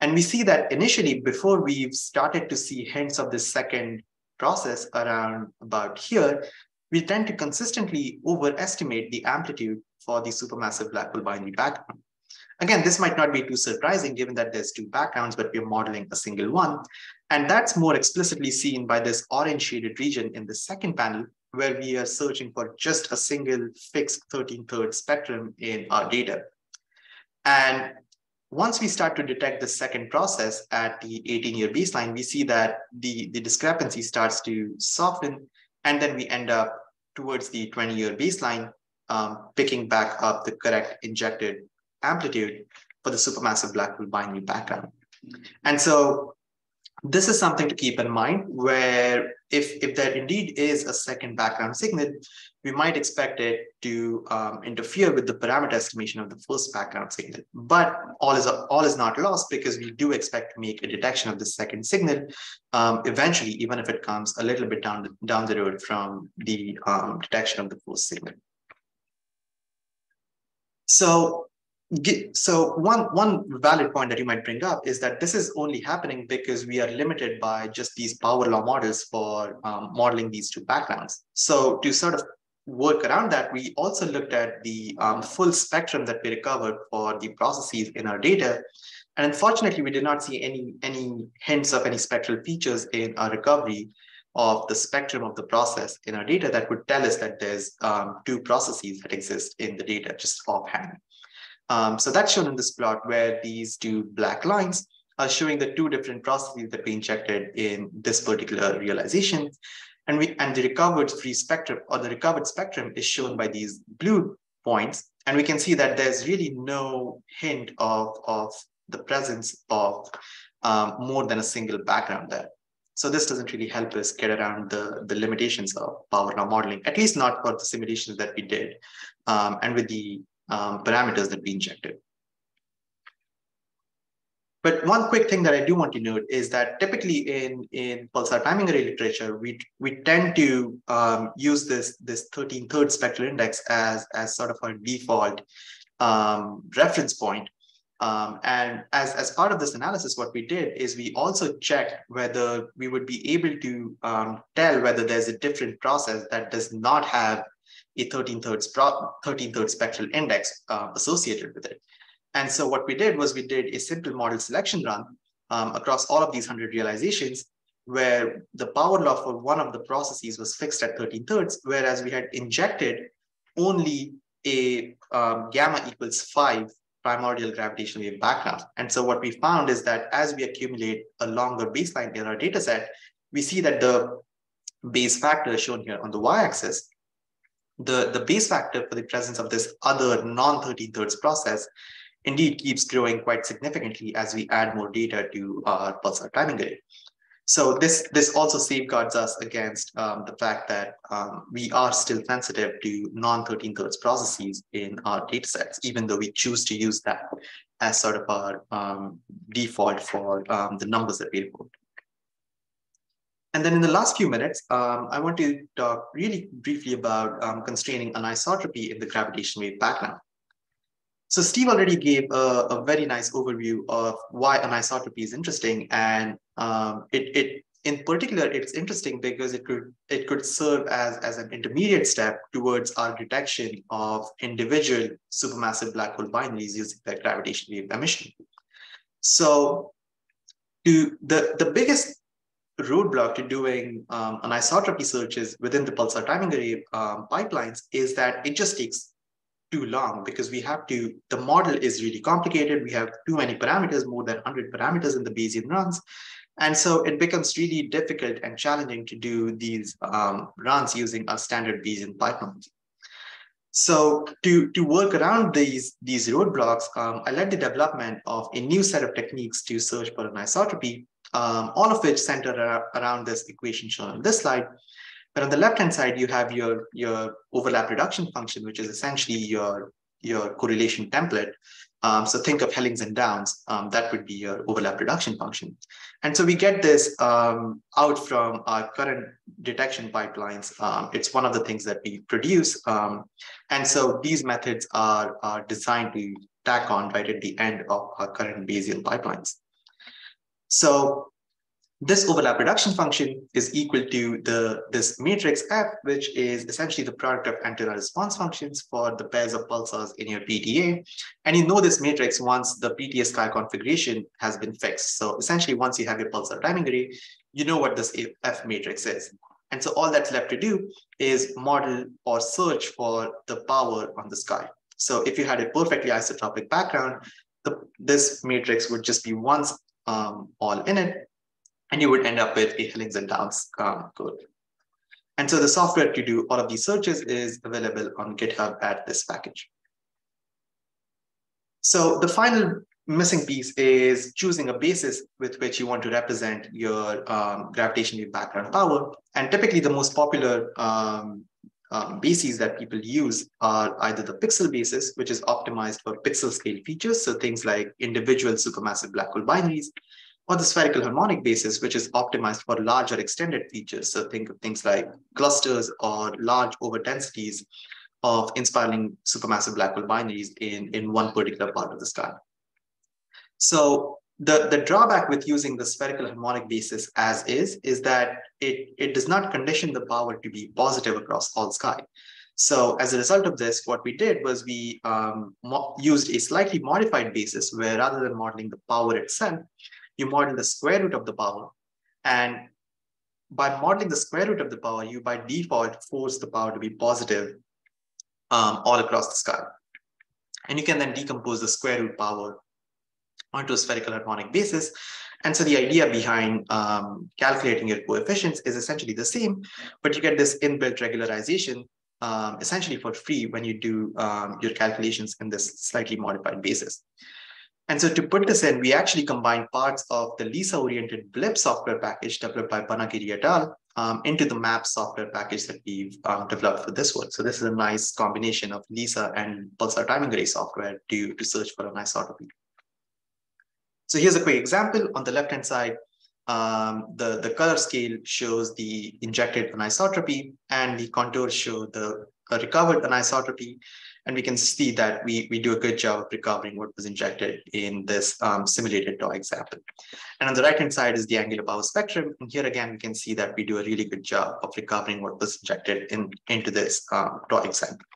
And we see that initially, before we've started to see hints of this second process around about here, we tend to consistently overestimate the amplitude for the supermassive black hole binary background. Again, this might not be too surprising given that there's two backgrounds, but we're modeling a single one. And that's more explicitly seen by this orange shaded region in the second panel, where we are searching for just a single fixed 13 third spectrum in our data. And once we start to detect the second process at the 18 year baseline, we see that the, the discrepancy starts to soften, and then we end up towards the 20 year baseline, um, picking back up the correct injected amplitude for the supermassive black hole binary background. And so this is something to keep in mind where if, if there indeed is a second background signal, we might expect it to um, interfere with the parameter estimation of the first background signal. But all is, all is not lost because we do expect to make a detection of the second signal um, eventually, even if it comes a little bit down down the road from the um, detection of the first signal. So so one one valid point that you might bring up is that this is only happening because we are limited by just these power law models for um, modeling these two backgrounds. So to sort of work around that, we also looked at the um, full spectrum that we recovered for the processes in our data. And unfortunately, we did not see any, any hints of any spectral features in our recovery of the spectrum of the process in our data that would tell us that there's um, two processes that exist in the data just offhand. Um, so that's shown in this plot where these two black lines are showing the two different processes that we injected in this particular realization. And, we, and the recovered free spectrum or the recovered spectrum is shown by these blue points. And we can see that there's really no hint of, of the presence of um, more than a single background there. So this doesn't really help us get around the, the limitations of power law modeling, at least not for the simulations that we did. Um, and with the um, parameters that we injected. But one quick thing that I do want to note is that typically in, in pulsar timing array literature, we, we tend to um, use this, this 13 third spectral index as, as sort of our default um, reference point. Um, and as, as part of this analysis, what we did is we also checked whether we would be able to um, tell whether there's a different process that does not have a 13 thirds, 13 thirds spectral index uh, associated with it. And so what we did was we did a simple model selection run um, across all of these 100 realizations where the power law for one of the processes was fixed at 13 thirds, whereas we had injected only a um, gamma equals five primordial gravitational wave background. And so what we found is that as we accumulate a longer baseline in our data set, we see that the Bayes factor shown here on the y-axis the, the Bayes factor for the presence of this other non-13 thirds process indeed keeps growing quite significantly as we add more data to our pulsar timing array. So this, this also safeguards us against um, the fact that um, we are still sensitive to non-13 thirds processes in our data sets, even though we choose to use that as sort of our um, default for um, the numbers that we report. And then in the last few minutes, um, I want to talk really briefly about um, constraining anisotropy in the gravitational wave background. So Steve already gave a, a, very nice overview of why anisotropy is interesting. And um, it, it, in particular, it's interesting because it could, it could serve as, as an intermediate step towards our detection of individual supermassive black hole binaries using the gravitational wave emission. So to the, the biggest roadblock to doing um, anisotropy searches within the pulsar timing array um, pipelines is that it just takes too long because we have to, the model is really complicated. We have too many parameters, more than 100 parameters in the Bayesian runs. And so it becomes really difficult and challenging to do these um, runs using a standard Bayesian pipelines. So to, to work around these, these roadblocks, um, I led the development of a new set of techniques to search for anisotropy um, all of which center around this equation shown on this slide. But on the left-hand side, you have your, your overlap reduction function, which is essentially your, your correlation template. Um, so think of Hellings and Downs, um, that would be your overlap reduction function. And so we get this um, out from our current detection pipelines. Um, it's one of the things that we produce. Um, and so these methods are, are designed to tack on right at the end of our current Bayesian pipelines. So this overlap reduction function is equal to the this matrix F, which is essentially the product of antenna response functions for the pairs of pulsars in your PTA. And you know this matrix once the PTA sky configuration has been fixed. So essentially, once you have your pulsar timing array, you know what this F matrix is. And so all that's left to do is model or search for the power on the sky. So if you had a perfectly isotropic background, the, this matrix would just be once um, all in it, and you would end up with a Hellings and Downs um, code. And so the software to do all of these searches is available on GitHub at this package. So the final missing piece is choosing a basis with which you want to represent your um, gravitational background power. And typically the most popular um, um, bases that people use are either the pixel basis, which is optimized for pixel scale features, so things like individual supermassive black hole binaries, or the spherical harmonic basis, which is optimized for larger extended features. So think of things like clusters or large overdensities of inspiraling supermassive black hole binaries in, in one particular part of the sky. So the, the drawback with using the spherical harmonic basis as is, is that it, it does not condition the power to be positive across all sky. So as a result of this, what we did was we um, used a slightly modified basis where rather than modeling the power itself, you model the square root of the power. And by modeling the square root of the power, you by default force the power to be positive um, all across the sky. And you can then decompose the square root power onto a spherical harmonic basis. And so the idea behind um, calculating your coefficients is essentially the same, but you get this inbuilt regularization um, essentially for free when you do um, your calculations in this slightly modified basis. And so to put this in, we actually combine parts of the LISA-oriented Blip software package developed by Banagiri et al. Um, into the MAP software package that we've um, developed for this one. So this is a nice combination of LISA and Pulsar timing array software to, to search for anisotropy. So here's a quick example. On the left-hand side, um, the, the color scale shows the injected anisotropy and the contours show the recovered anisotropy. And we can see that we, we do a good job of recovering what was injected in this um, simulated TOA example. And on the right-hand side is the angular power spectrum. And here again, we can see that we do a really good job of recovering what was injected in, into this um, example.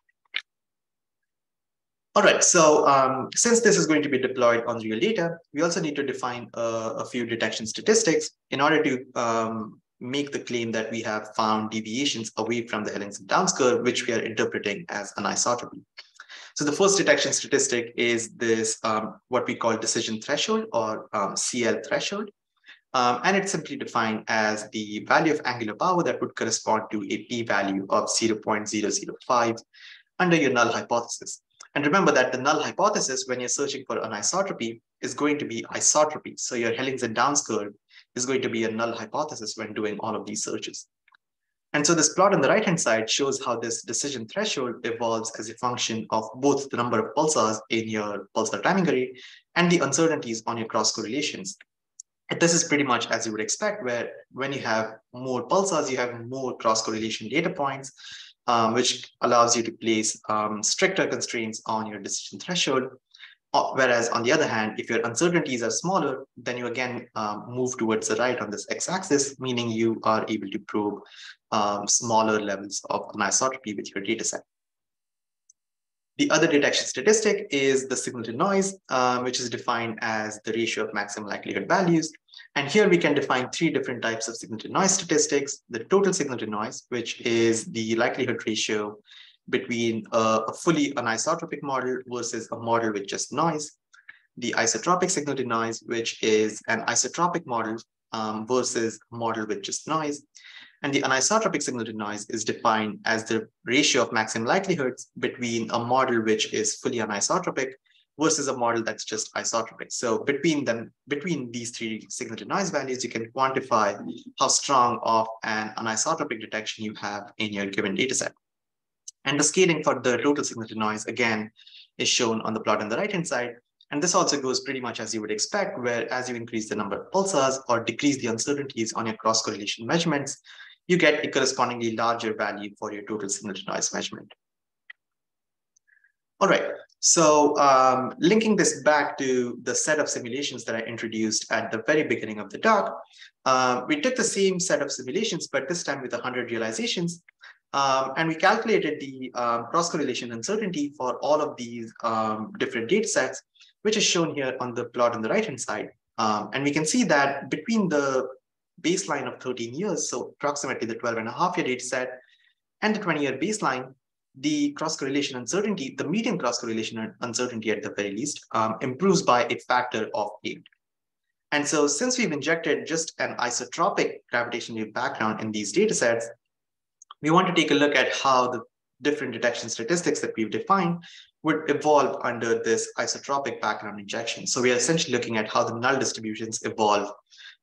All right, so um, since this is going to be deployed on real data, we also need to define uh, a few detection statistics in order to um, make the claim that we have found deviations away from the Hellings and Downs curve, which we are interpreting as an anisotropy. So the first detection statistic is this, um, what we call decision threshold or um, CL threshold. Um, and it's simply defined as the value of angular power that would correspond to a p-value of 0.005 under your null hypothesis. And remember that the null hypothesis when you're searching for anisotropy is going to be isotropy. So your Hellings and Downs curve is going to be a null hypothesis when doing all of these searches. And so this plot on the right-hand side shows how this decision threshold evolves as a function of both the number of pulsars in your pulsar timing array and the uncertainties on your cross correlations. This is pretty much as you would expect, where when you have more pulsars, you have more cross correlation data points, um, which allows you to place um, stricter constraints on your decision threshold. Uh, whereas on the other hand, if your uncertainties are smaller, then you again um, move towards the right on this x-axis, meaning you are able to probe um, smaller levels of anisotropy with your data set. The other detection statistic is the signal to noise, um, which is defined as the ratio of maximum likelihood values. And here we can define three different types of signal to noise statistics. The total signal to noise, which is the likelihood ratio between a, a fully anisotropic model versus a model with just noise. The isotropic signal to noise, which is an isotropic model um, versus a model with just noise. And the anisotropic signal to noise is defined as the ratio of maximum likelihoods between a model which is fully anisotropic versus a model that's just isotropic. So between them, between these three signal to noise values, you can quantify how strong of an anisotropic detection you have in your given data set. And the scaling for the total signal to noise, again, is shown on the plot on the right-hand side. And this also goes pretty much as you would expect, where as you increase the number of pulsars or decrease the uncertainties on your cross-correlation measurements, you get a correspondingly larger value for your total signal to noise measurement. All right, so um, linking this back to the set of simulations that I introduced at the very beginning of the talk, uh, we took the same set of simulations, but this time with 100 realizations, um, and we calculated the um, cross-correlation uncertainty for all of these um, different data sets, which is shown here on the plot on the right-hand side. Um, and we can see that between the baseline of 13 years, so approximately the 12 and a half year data set, and the 20 year baseline, the cross correlation uncertainty, the median cross correlation uncertainty at the very least, um, improves by a factor of eight. And so since we've injected just an isotropic gravitational wave background in these data sets, we want to take a look at how the different detection statistics that we've defined would evolve under this isotropic background injection. So we are essentially looking at how the null distributions evolve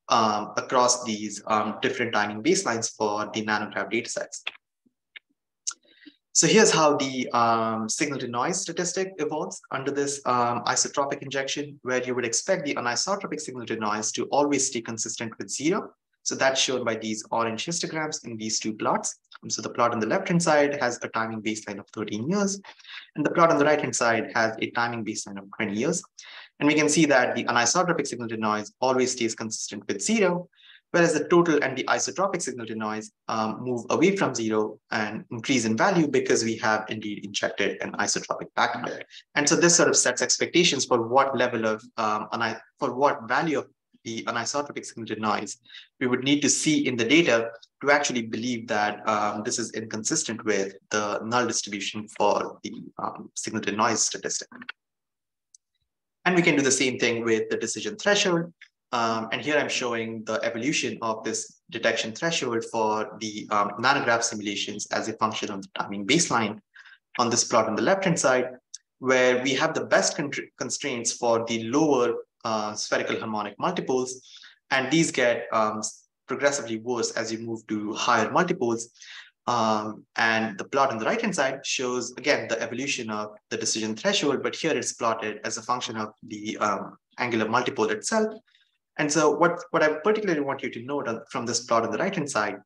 um, across these um, different timing baselines for the nanograv datasets. So here's how the um, signal to noise statistic evolves under this um, isotropic injection, where you would expect the anisotropic signal to noise to always stay consistent with zero. So that's shown by these orange histograms in these two plots. So the plot on the left-hand side has a timing baseline of 13 years, and the plot on the right-hand side has a timing baseline of 20 years. And we can see that the anisotropic signal to noise always stays consistent with zero, whereas the total and the isotropic signal to noise um, move away from zero and increase in value because we have indeed injected an isotropic background. And so this sort of sets expectations for what level of, um, for what value of the anisotropic signal to noise we would need to see in the data to actually believe that um, this is inconsistent with the null distribution for the um, signal to noise statistic. And we can do the same thing with the decision threshold. Um, and here I'm showing the evolution of this detection threshold for the um, nanograv simulations as a function of the timing baseline on this plot on the left-hand side, where we have the best constraints for the lower uh, spherical harmonic multipoles, and these get um, progressively worse as you move to higher multipoles. Um, and the plot on the right-hand side shows, again, the evolution of the decision threshold, but here it's plotted as a function of the um, angular multipole itself. And so what, what I particularly want you to note on, from this plot on the right-hand side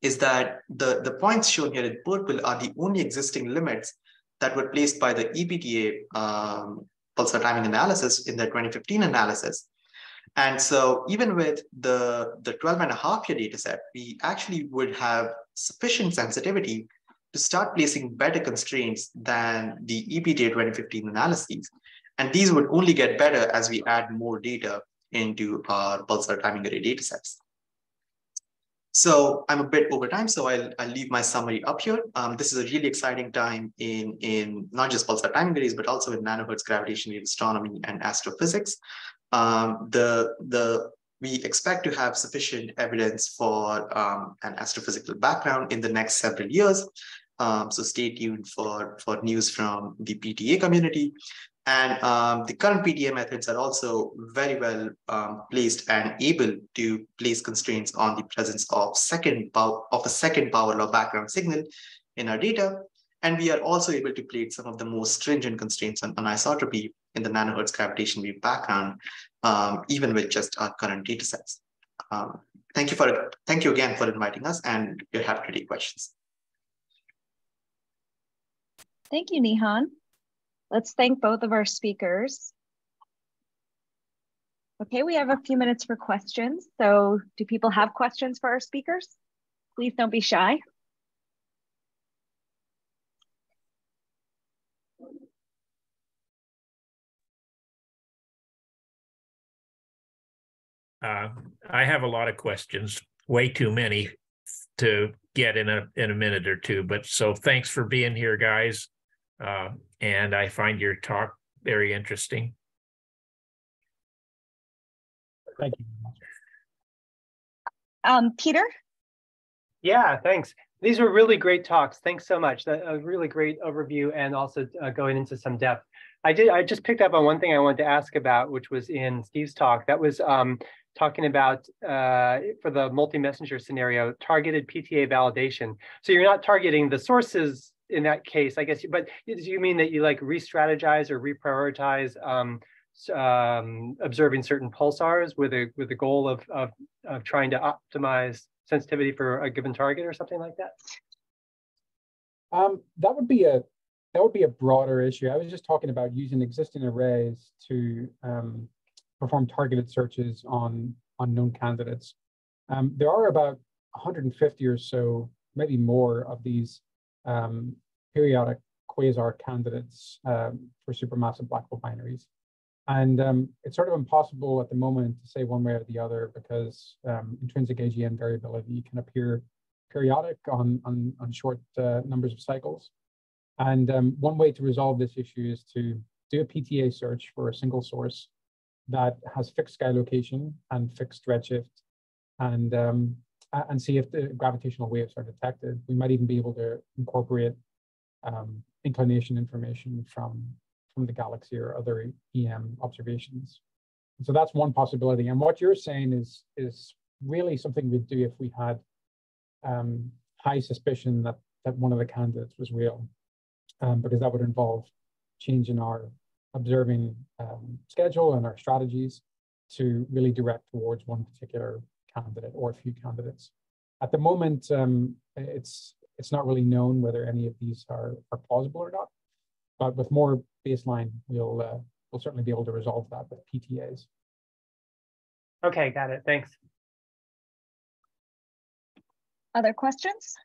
is that the, the points shown here in purple are the only existing limits that were placed by the EPTA um, pulsar timing analysis in the 2015 analysis. And so even with the, the 12 and a half year data set, we actually would have sufficient sensitivity to start placing better constraints than the EPTA 2015 analyses. And these would only get better as we add more data into our pulsar timing array datasets. So I'm a bit over time, so I'll, I'll leave my summary up here. Um, this is a really exciting time in, in not just pulsar timing arrays, but also in nanohertz gravitational astronomy and astrophysics. Um, the, the we expect to have sufficient evidence for um, an astrophysical background in the next several years. Um, so stay tuned for, for news from the PTA community. And um, the current PTA methods are also very well um, placed and able to place constraints on the presence of second of a second power law background signal in our data. And we are also able to place some of the most stringent constraints on anisotropy in the nanohertz gravitation wave background, um, even with just our current data sets. Um, thank you for thank you again for inviting us, and we're happy to take questions. Thank you, Nihan. Let's thank both of our speakers. Okay, we have a few minutes for questions. So do people have questions for our speakers? Please don't be shy. Uh, I have a lot of questions, way too many to get in a in a minute or two. But so thanks for being here, guys. Uh, and I find your talk very interesting. Thank you. Um, Peter? Yeah, thanks. These were really great talks. Thanks so much. That, a really great overview and also uh, going into some depth. I did. I just picked up on one thing I wanted to ask about, which was in Steve's talk. That was um, talking about uh, for the multi-messenger scenario, targeted PTA validation. So you're not targeting the sources in that case, I guess, but do you mean that you like re-strategize or reprioritize um, um, observing certain pulsars with a with the goal of, of, of trying to optimize sensitivity for a given target or something like that? Um, that would be a that would be a broader issue. I was just talking about using existing arrays to um, perform targeted searches on, on known candidates. Um, there are about 150 or so, maybe more of these um, periodic quasar candidates um, for supermassive black hole binaries. And um, it's sort of impossible at the moment to say one way or the other because um, intrinsic AGN variability can appear periodic on, on, on short uh, numbers of cycles. And um, one way to resolve this issue is to do a PTA search for a single source that has fixed sky location and fixed redshift and um, and see if the gravitational waves are detected. We might even be able to incorporate um, inclination information from from the galaxy or other EM observations. so that's one possibility. And what you're saying is is really something we'd do if we had um, high suspicion that that one of the candidates was real, um, because that would involve changing our observing um, schedule and our strategies to really direct towards one particular candidate or a few candidates. At the moment, um, it's it's not really known whether any of these are, are plausible or not. But with more baseline, we'll uh, we'll certainly be able to resolve that with PTAs. Okay, got it. Thanks. Other questions?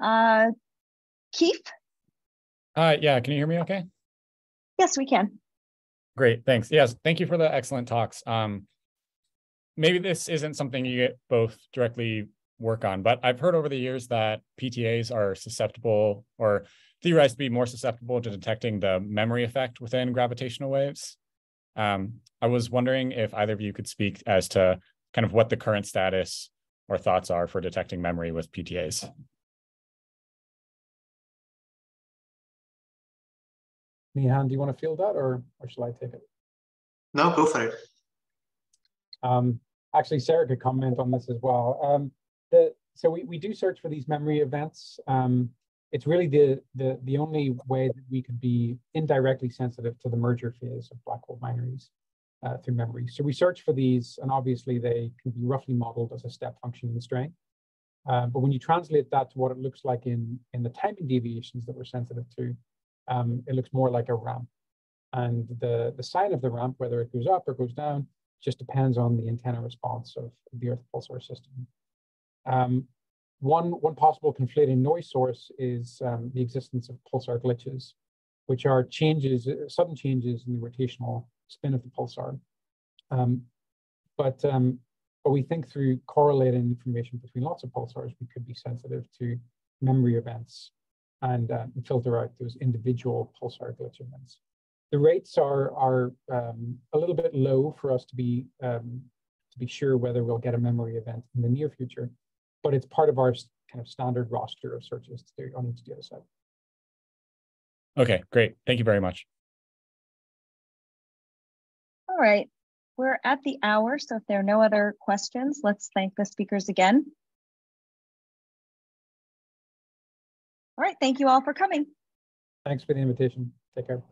Uh, Keith? Uh, yeah, can you hear me okay? Yes, we can. Great, thanks. Yes, thank you for the excellent talks. Um, maybe this isn't something you both directly work on, but I've heard over the years that PTAs are susceptible or theorized to be more susceptible to detecting the memory effect within gravitational waves. Um, I was wondering if either of you could speak as to kind of what the current status or thoughts are for detecting memory with PTAs. Nihan, do you want to field that or, or shall I take it? No, go for it. Um, actually, Sarah could comment on this as well. Um, the, so we, we do search for these memory events. Um, it's really the, the, the only way that we could be indirectly sensitive to the merger phase of black hole binaries uh, through memory. So we search for these, and obviously they can be roughly modeled as a step function in strength. Uh, but when you translate that to what it looks like in, in the timing deviations that we're sensitive to, um, it looks more like a ramp. And the, the sign of the ramp, whether it goes up or goes down, just depends on the antenna response of the Earth pulsar system. Um, one, one possible conflating noise source is um, the existence of pulsar glitches, which are changes, sudden changes in the rotational spin of the pulsar. Um, but, um, but we think through correlating information between lots of pulsars, we could be sensitive to memory events and, uh, filter out those individual pulsar glitch events. The rates are, are um, a little bit low for us to be, um, to be sure whether we'll get a memory event in the near future, but it's part of our kind of standard roster of searches to do on each data set. Okay, great. Thank you very much. All right, we're at the hour, so if there are no other questions, let's thank the speakers again. All right, thank you all for coming. Thanks for the invitation. Take care.